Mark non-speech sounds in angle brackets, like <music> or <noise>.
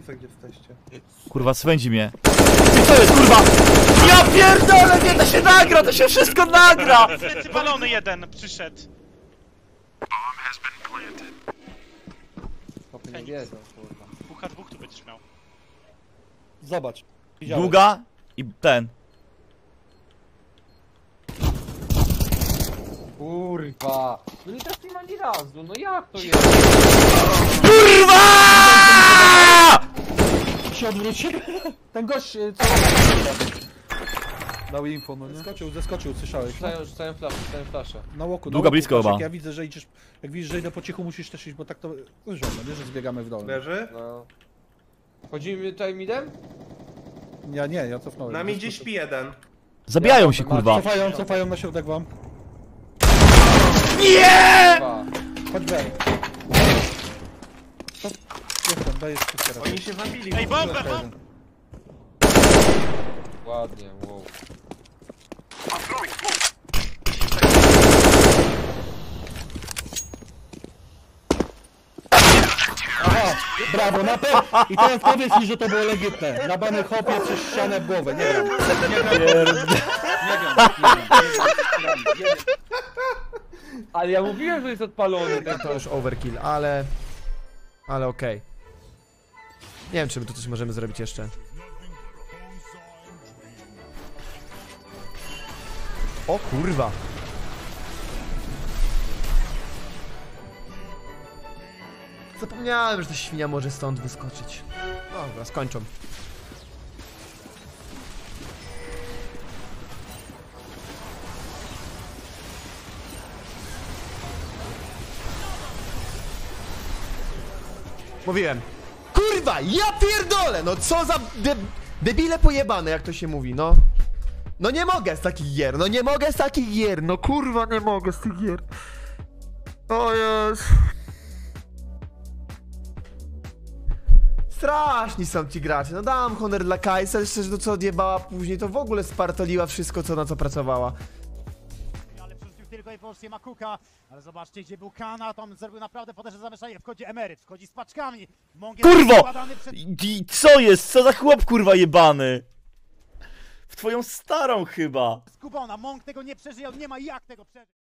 widzę gdzie jesteście. Kurwa, swędzi mnie. Ty co jest, kurwa? Ja pierdolę, nie, to się nagra, to się wszystko nagra! Plecy balony jeden przyszedł. Chłopy nie wiedzą, kurwa. Bucha dwóch tu będziesz miał. Zobacz. Widziałeś. Długa i ten. Kurwa! No nie trafiłem ani razu, no jak to jest? KURWA! Się odwrócił. <laughs> Ten gość, y, co? Dał info, no nie? Zeskoczył, zeskoczył, słyszałeś. No? Rzucają, rzucają flaszę, rzucają flaszę. Na łoku. Długa łoku, blisko patrz, chyba. Jak ja widzę, że idziesz, jak widzisz, że idę po cichu, musisz też iść, bo tak to żona, wiesz, że zbiegamy w dole. Leży? No. Chodzimy tutaj midem? Ja nie, ja cofnąłem. Na midzie śpi jeden. Zabijają się, kurwa. Cofają, cofają na środek wam. Nie! Chodź B. Dajesz teraz. Oni się zabili. Ej, bombę, bombę! Ładnie, wow. Aha, brawo, na pe... I teraz powiedz mi, że to było legitne. Na bany hopie przez ścianę w głowę, nie wiem. Nie wiem, nie wiem, nie wiem. Ale ja mówiłem, że jest odpalony ten To już overkill, ale... Ale okej. Nie wiem, czy my tu coś możemy zrobić jeszcze. O kurwa! Zapomniałem, że ta świnia może stąd wyskoczyć. Dobra, skończą. Mówiłem. Kurwa, ja pierdolę! No co za de debile pojebane, jak to się mówi, no. No nie mogę z takich gier, no nie mogę z takich gier, no kurwa nie mogę z tych gier. O jest. Straszni są ci gracze, no dam honor dla Kajsa, jeszcze że to co odjebała później, to w ogóle spartoliła wszystko, co na co pracowała. I wyłącznie Makuka. Ale zobaczcie, gdzie był Kana, tam zrobił naprawdę potężne zamieszanie. Wchodzi Emeryt, wchodzi z paczkami. Mągiel Kurwo! przed I co jest? Co za chłop, kurwa, jebany? W twoją starą chyba. Skubona. Mąk tego nie przeżyje, on nie ma jak tego przeżyć.